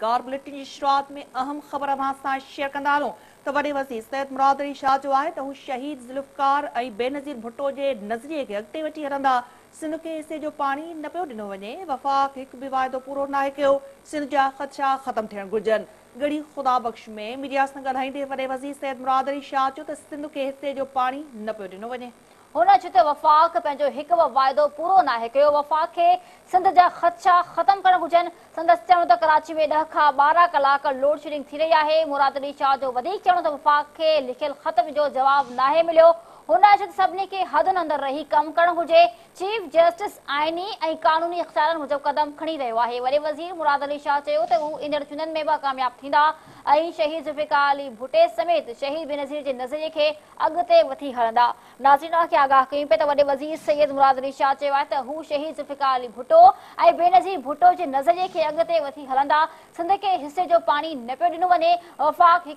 car bulletin जी शुरुआत में अहम खबर अवां सां शेयर कंदा आहियूं त वॾे वज़ीर सैयद मुराद अली शाह जो आहे त हू शहीद ज़ुल्फ़कार ऐं बेनज़ीर भुटो जे नज़रिए के अॻिते वठी हलंदा सिंध खे हिसे जो पाणी न पियो ॾिनो वञे वफ़ाक हिकु बि वाइदो पूरो न आहे कयो सिंध जा ख़दशा ख़तम थियणु घुरिजनि ॻड़ी ख़ुदा बख़्श में मीडिया सां ॻाल्हाईंदे वॾे वज़ीर सैयद मुराद अली शाह चयो त सिंध खे हिसे जो पाणी न पियो हुन छो त वफ़ाक़ पंहिंजो हिकु बि वाइदो पूरो न आहे कयो वफ़ाक़ खे सिंध जा ख़दशा ख़तमु करणु घुरिजनि संदसि चवण त कराची में ॾह खां ॿारहं कलाक लोड शेडिंग थी रही आहे मुरादनी शाह जो वधीक चवणो त वफ़ाक़ खे लिखियलु ख़त जो जवाबु नाहे मिलियो हुन सभिनी खे रही कमु करणु हुजे चीफ जस्टिस आइनी ऐं कानूनी कदम खणी रहियो आहे चयो त हू चूंडनि में समेत बेनज़ीर जे नज़रिये खे चयो आहे त हू शहीद अली भुटो ऐं बेनज़ीर भुटो जे नज़रिये खे हिसे जो पाणी न पियो ॾिनो वञे वफ़ाक़तनि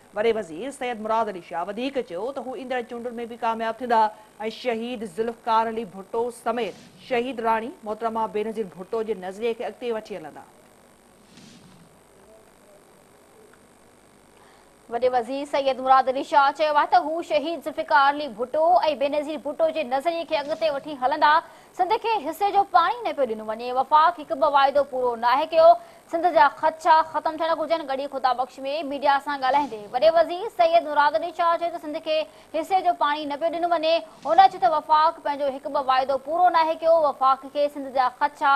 वरी वज़ीर सैद मुराद अली शाह वधीक चयो त हू ईंदड़ चूंडुनि में बि कामयाबु थींदा ऐं शहीद ज़ुल्फकार अली भुटो समेत शहीद राणी मोहतरमा बेनज़ीर भुट्टो जे नज़रिए खे अॻिते वठी हलंदा चयो आहे त हू श वञे वफ़ाक़त थियणु बख़्श में मीडिया सां ॻाल्हाईंदे मुराद अचे न पियो ॾिनो वञे हुन चयो त वफ़ाक़ पंहिंजो हिकु ॿ वाइदो पूरो न आहे कयो वफ़ाक़ खे सिंध जा ख़दशा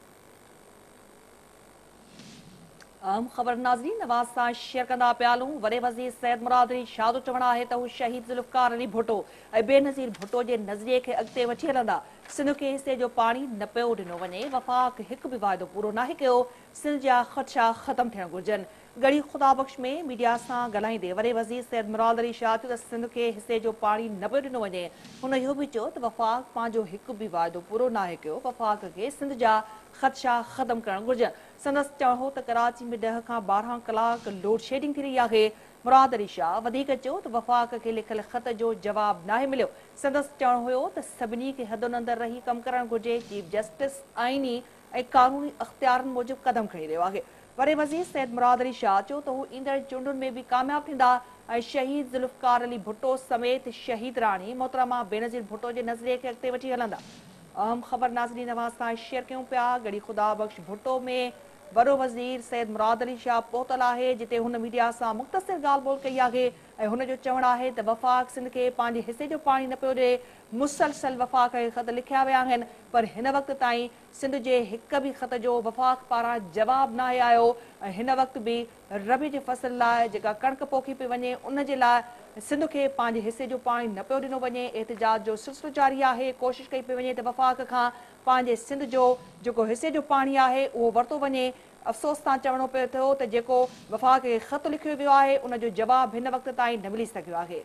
नवाज़ के अगत वी हल्दा सिंध के हिस्से जो पानी न खत्म थे घुर्जन घणी ख़ुदा में मीडिया वे वजीर सैद मुरादरी शाह जो पानी न पियो ॾिनो वञे हुन इहो भी चयो त वफ़ाक़ पंहिंजो हिकु बि جا خدشا ختم वफ़ाक़ घुर्जन संदसि चवण हो त कराची में मुराद अरी موجب वधीक चयो त वफ़ाक़ संदसि चवण हुयो त सभिनी खे मुराद अरी शाह चयो त हू ईंदड़ चूंडुनि में बि कामयाबु थींदा ऐं शहीद ज़ुल्फकार अली भुटो समेत शहीद राणी मोहतरमा भुटो जे नज़र खे अहम ख़बर नाज़री नवाज़ सां शेयर क्यों पिया घड़ी ख़ुदा बख़्श भुट्टो में वो वज़ीर सैद मुराद अली शाह पहुतल है जिते उन मीडिया से मुख़्तसिर ॻाल्हि ॿोल कई है ऐं चवण है तो वफ़ाक़ सिंध के पंहिंजे हिस्से जो पानी न पो दे मुसलसल वफ़ाक़ खत लिखा आहिनि पर हिन तई सिंध के एक भी ख़त जो वफ़ाक़ पारा जवाब न आया आहियो भी रबी जे फ़सल ला जेका कणिक पोखी पी वे उन सिंध के पंहिंजे हिसे जो पाणी न पियो ॾिनो वञे एतिजाज जो सिलसिलो जारी आहे कोशिश कई पई वञे त वफ़ाक़ खां पंहिंजे सिंध जो जेको हिसे जो पाणी आहे उहो वरितो वञे अफ़सोस सां चवणो पए थो त जेको वफ़ाक़ खे ख़तु लिखियो वियो आहे उनजो जवाबु हिन वक़्तु ताईं न मिली सघियो आहे